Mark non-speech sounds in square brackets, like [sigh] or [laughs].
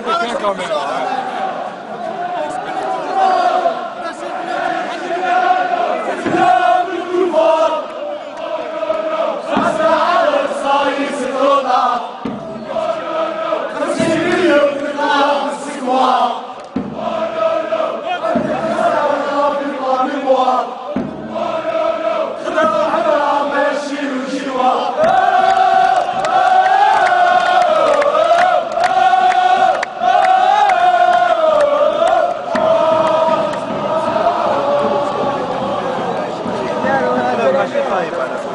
[laughs] 了，看到没有？还是翻一翻的。